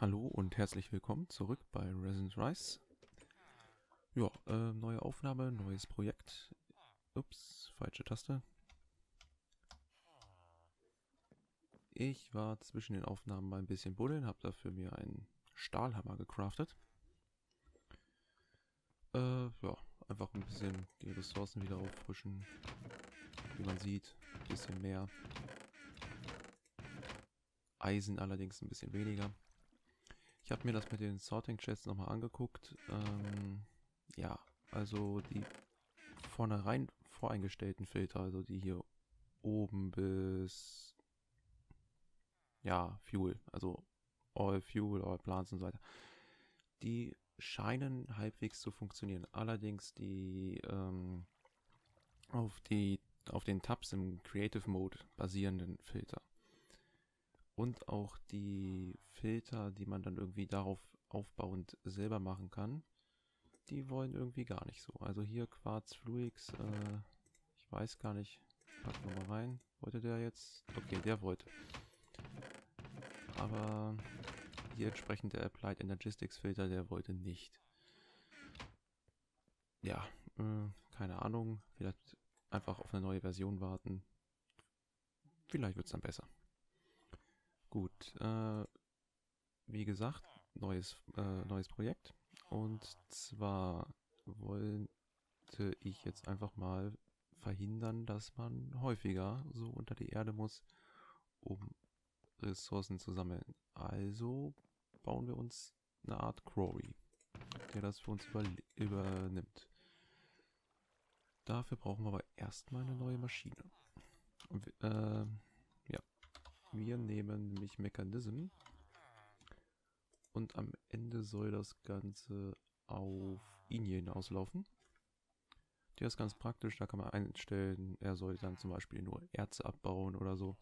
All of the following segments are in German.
Hallo und herzlich willkommen zurück bei Resident Rise. Ja, äh, neue Aufnahme, neues Projekt. Ups, falsche Taste. Ich war zwischen den Aufnahmen mal ein bisschen buddeln, habe dafür mir einen Stahlhammer gecraftet. Äh, ja, einfach ein bisschen die Ressourcen wieder auffrischen. Wie man sieht, ein bisschen mehr. Eisen allerdings ein bisschen weniger. Ich habe mir das mit den Sorting Chests nochmal angeguckt. Ähm, ja, also die vornherein voreingestellten Filter, also die hier oben bis ja, Fuel, also All Fuel, All Plants und so weiter, die scheinen halbwegs zu funktionieren. Allerdings die ähm, auf die auf den Tabs im Creative Mode basierenden Filter und auch die Filter, die man dann irgendwie darauf aufbauend selber machen kann, die wollen irgendwie gar nicht so. Also hier Quarz Fluix, äh, ich weiß gar nicht, packen wir mal rein. Wollte der jetzt? Okay, der wollte. Aber hier entsprechend der Applied Energistics Filter, der wollte nicht. Ja, äh, keine Ahnung. Vielleicht einfach auf eine neue Version warten. Vielleicht wird es dann besser. Gut, äh, wie gesagt, neues, äh, neues Projekt. Und zwar wollte ich jetzt einfach mal verhindern, dass man häufiger so unter die Erde muss, um Ressourcen zu sammeln. Also bauen wir uns eine Art Quarry, der das für uns über übernimmt. Dafür brauchen wir aber erstmal eine neue Maschine. Und, äh, wir nehmen nämlich Mechanism. Und am Ende soll das Ganze auf ihn hier hinauslaufen. Der ist ganz praktisch, da kann man einstellen, er soll dann zum Beispiel nur Erze abbauen oder so.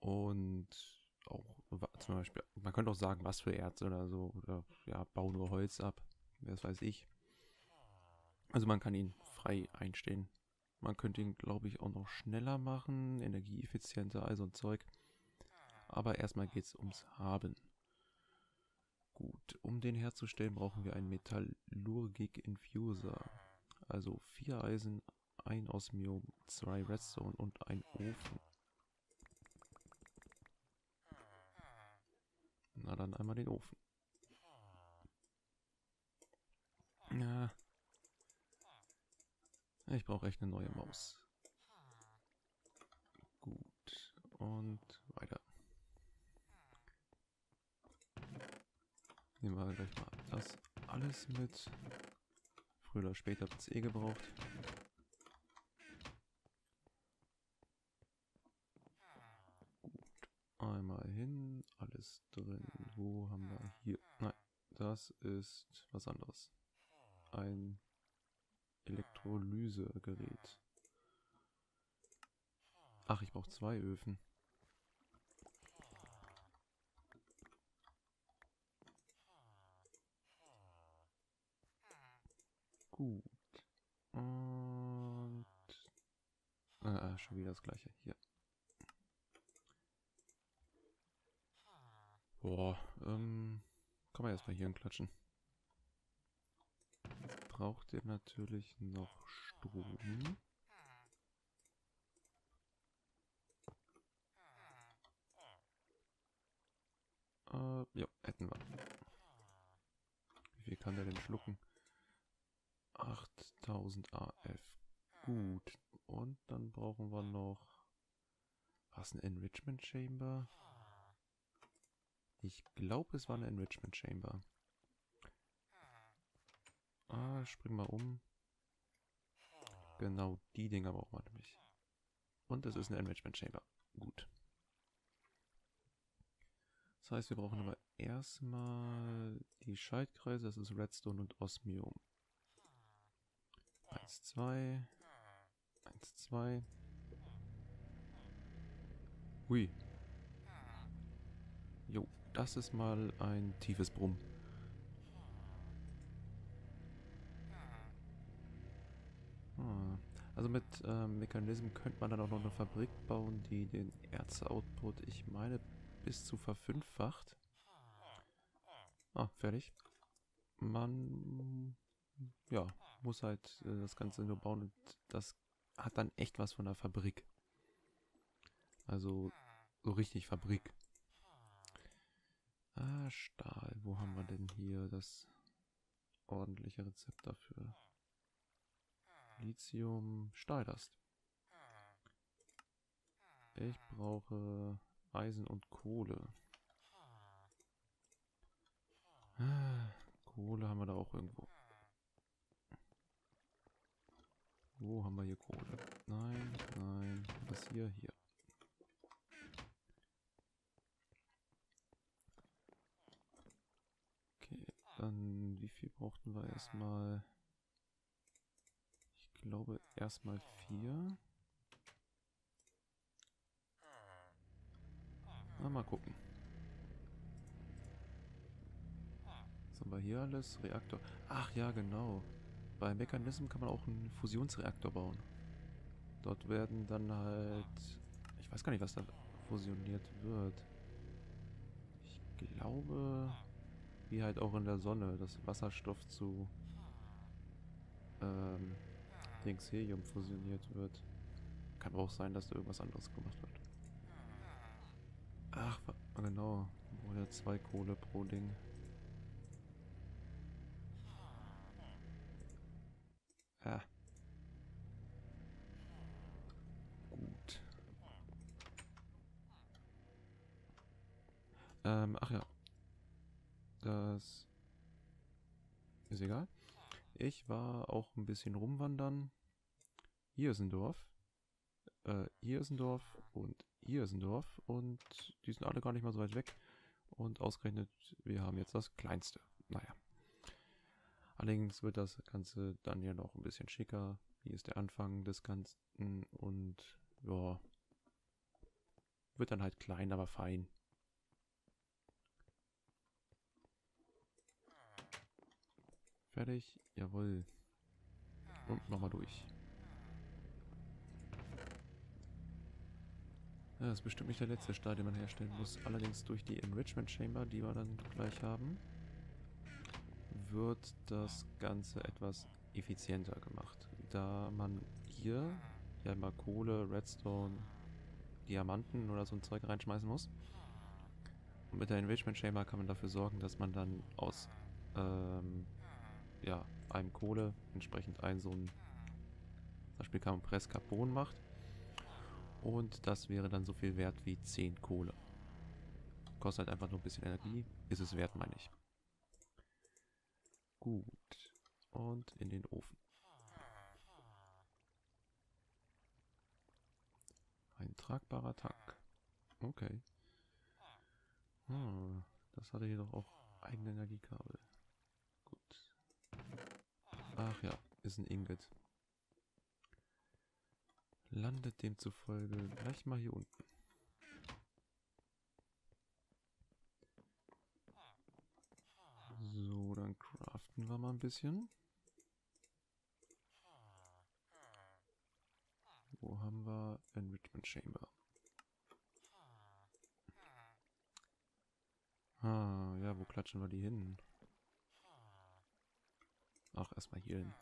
Und auch zum Beispiel, man könnte auch sagen, was für Erze oder so. Oder ja, bau nur Holz ab. Das weiß ich. Also man kann ihn frei einstellen. Man könnte ihn, glaube ich, auch noch schneller machen, energieeffizienter, also ein Zeug. Aber erstmal geht es ums Haben. Gut, um den herzustellen, brauchen wir einen Metallurgic Infuser. Also vier Eisen, ein Osmium, zwei Redstone und ein Ofen. Na dann einmal den Ofen. Ja, ich brauche echt eine neue Maus. Gut. Und weiter. Nehmen wir gleich mal das alles mit. Früher oder später wird es eh gebraucht. Gut. Einmal hin. Alles drin. Wo haben wir hier? Nein, das ist was anderes. Ein Elektrolysegerät. Ach, ich brauche zwei Öfen. Gut. Und... Ah, schon wieder das gleiche. Hier. Boah, ähm... Kann man erstmal hier klatschen braucht ihr natürlich noch Strom. Äh, ja, hätten wir. Wie viel kann der denn schlucken? 8000 AF. Gut. Und dann brauchen wir noch... Was, ein Enrichment Chamber? Ich glaube, es war eine Enrichment Chamber. Ah, spring mal um. Genau die Dinger brauchen wir nämlich. Und es ist eine Enrichment Chamber. Gut. Das heißt, wir brauchen aber erstmal die Schaltkreise. Das ist Redstone und Osmium. 1, 2. 1, 2. Hui. Jo, das ist mal ein tiefes Brummen. Also mit ähm, Mechanismen könnte man dann auch noch eine Fabrik bauen, die den Erz-Output, ich meine, bis zu verfünffacht. Ah, fertig. Man, ja, muss halt äh, das Ganze nur bauen und das hat dann echt was von der Fabrik. Also, so richtig Fabrik. Ah, Stahl. Wo haben wir denn hier das ordentliche Rezept dafür? Lithium, Stahldast. Ich brauche Eisen und Kohle. Kohle haben wir da auch irgendwo. Wo haben wir hier Kohle? Nein, nein. Was hier? Hier. Okay, dann wie viel brauchten wir erstmal? Glaube erstmal vier. Na, mal gucken. Was haben wir hier alles? Reaktor. Ach ja, genau. Bei Mechanism kann man auch einen Fusionsreaktor bauen. Dort werden dann halt... Ich weiß gar nicht, was da fusioniert wird. Ich glaube, wie halt auch in der Sonne, dass Wasserstoff zu ähm, Dings Helium fusioniert wird. Kann auch sein, dass da irgendwas anderes gemacht wird. Ach, genau. Oder zwei Kohle pro Ding. Ja. Gut. Ähm, ach ja. Das ist egal. Ich war auch ein bisschen rumwandern. Hier ist ein Dorf. Äh, hier ist ein Dorf und hier ist ein Dorf und die sind alle gar nicht mal so weit weg. Und ausgerechnet, wir haben jetzt das kleinste. Naja. Allerdings wird das Ganze dann ja noch ein bisschen schicker. Hier ist der Anfang des Ganzen und ja, wird dann halt klein, aber fein. Fertig? Jawohl. Und nochmal durch. Ja, das ist bestimmt nicht der letzte Stahl, den man herstellen muss. Allerdings durch die Enrichment Chamber, die wir dann gleich haben, wird das Ganze etwas effizienter gemacht. Da man hier ja immer Kohle, Redstone, Diamanten oder so ein Zeug reinschmeißen muss. Und mit der Enrichment Chamber kann man dafür sorgen, dass man dann aus ähm, ja, einem Kohle entsprechend ein so ein zum Beispiel Press Carbon macht und das wäre dann so viel wert wie 10 Kohle. Kostet halt einfach nur ein bisschen Energie. Ist es wert, meine ich. Gut. Und in den Ofen. Ein tragbarer Tank. Okay. Hm, das hatte hier doch auch eigene Energiekabel. Gut. Ach ja, ist ein Ingot landet demzufolge gleich mal hier unten. So, dann craften wir mal ein bisschen. Wo haben wir Enrichment Chamber? Ah, ja, wo klatschen wir die hin? Ach, erstmal hier hin.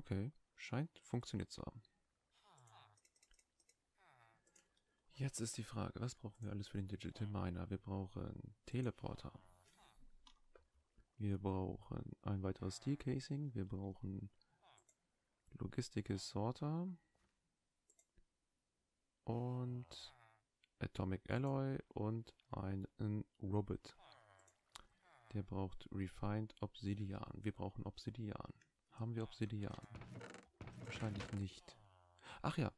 Okay, scheint funktioniert zu haben. Jetzt ist die Frage, was brauchen wir alles für den Digital Miner? Wir brauchen Teleporter. Wir brauchen ein weiteres Steel Casing. Wir brauchen Logistic Sorter. Und Atomic Alloy und einen Robot. Der braucht Refined Obsidian. Wir brauchen Obsidian. Haben wir Obsidian? Wahrscheinlich nicht. Ach ja,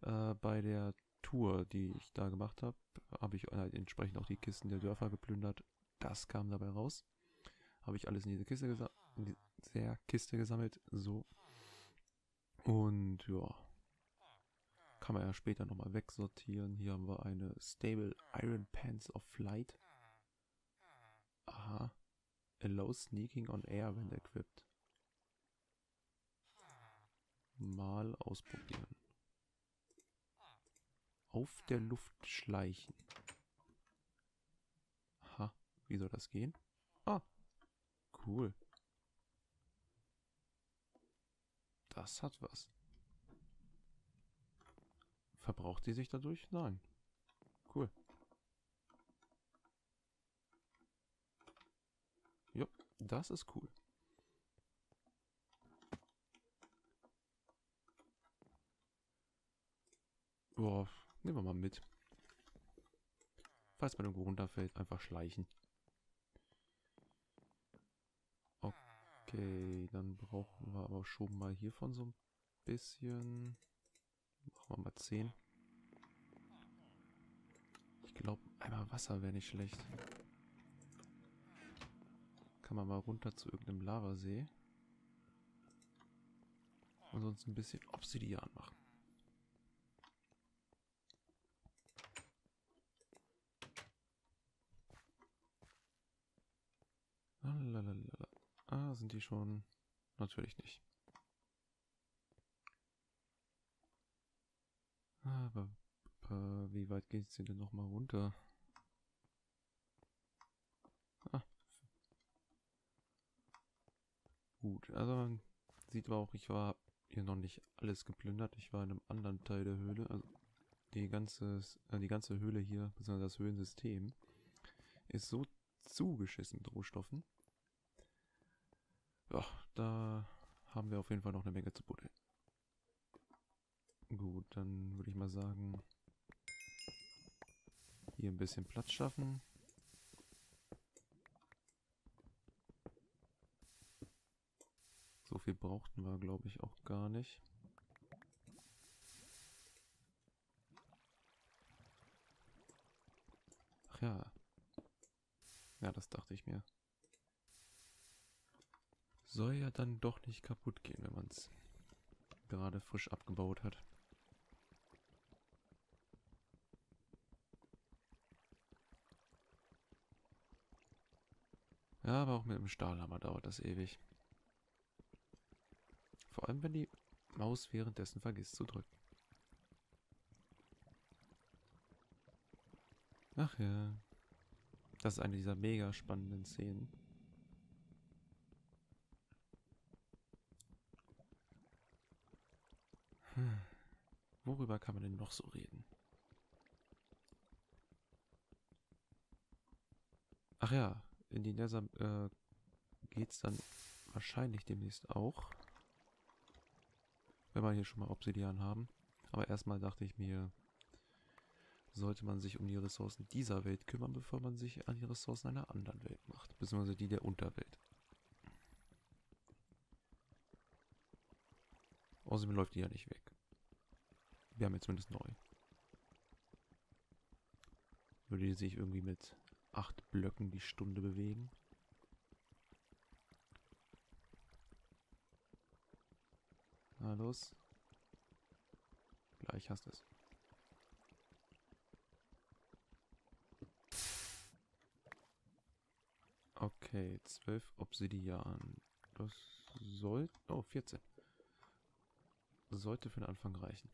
äh, bei der Tour, die ich da gemacht habe, habe ich halt entsprechend auch die Kisten der Dörfer geplündert. Das kam dabei raus. Habe ich alles in diese Kiste, gesa in diese Kiste gesammelt. So. Und ja. Kann man ja später nochmal wegsortieren. Hier haben wir eine Stable Iron Pants of Flight. Aha. Allow sneaking on air when equipped. Mal ausprobieren. Auf der Luft schleichen. Aha, wie soll das gehen? Ah, cool. Das hat was. Verbraucht sie sich dadurch? Nein. Cool. Ja, das ist cool. Boah, nehmen wir mal mit. Falls man irgendwo runterfällt, einfach schleichen. Okay, dann brauchen wir aber schon mal hiervon so ein bisschen. Machen wir mal 10. Ich glaube, einmal Wasser wäre nicht schlecht. Kann man mal runter zu irgendeinem Lavasee. Und sonst ein bisschen Obsidian machen. Lalalala. Ah, sind die schon? Natürlich nicht. Aber, aber wie weit geht sie denn nochmal runter? Ah. Gut, also man sieht aber auch, ich war hier noch nicht alles geplündert. Ich war in einem anderen Teil der Höhle. Also die ganze, äh, die ganze Höhle hier, beziehungsweise das Höhlensystem, ist so zugeschissen mit Rohstoffen. Ja, da haben wir auf jeden Fall noch eine Menge zu buddeln. Gut, dann würde ich mal sagen, hier ein bisschen Platz schaffen. So viel brauchten wir, glaube ich, auch gar nicht. Ach ja. Ja, das dachte ich mir soll ja dann doch nicht kaputt gehen, wenn man es gerade frisch abgebaut hat. Ja, aber auch mit dem Stahlhammer dauert das ewig. Vor allem, wenn die Maus währenddessen vergisst zu drücken. Ach ja. Das ist eine dieser mega spannenden Szenen. Hm. Worüber kann man denn noch so reden? Ach ja, in die Nether äh, geht's dann wahrscheinlich demnächst auch. Wenn wir hier schon mal Obsidian haben. Aber erstmal dachte ich mir, sollte man sich um die Ressourcen dieser Welt kümmern, bevor man sich an die Ressourcen einer anderen Welt macht. Beziehungsweise die der Unterwelt. Außerdem läuft die ja nicht weg. Wir haben jetzt zumindest neu. Würde die sich irgendwie mit acht Blöcken die Stunde bewegen? Na los. Gleich hast es. Okay, 12 Obsidian. Das sollte... Oh, 14 sollte für den Anfang reichen.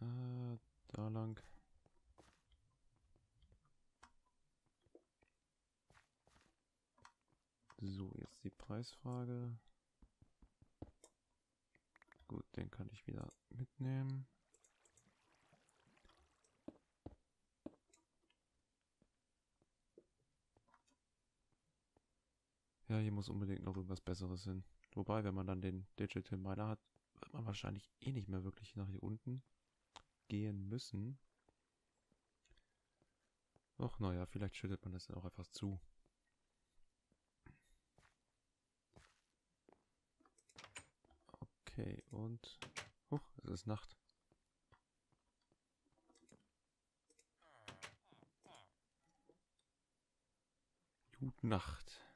Äh, da lang. So, jetzt die Preisfrage. Gut, den kann ich wieder mitnehmen. Ja, hier muss unbedingt noch irgendwas Besseres hin. Wobei, wenn man dann den Digital Miner hat, wird man wahrscheinlich eh nicht mehr wirklich nach hier unten gehen müssen. Och, naja, vielleicht schüttet man das dann auch einfach zu. Okay, und... Huch, es ist Nacht. Gute Nacht.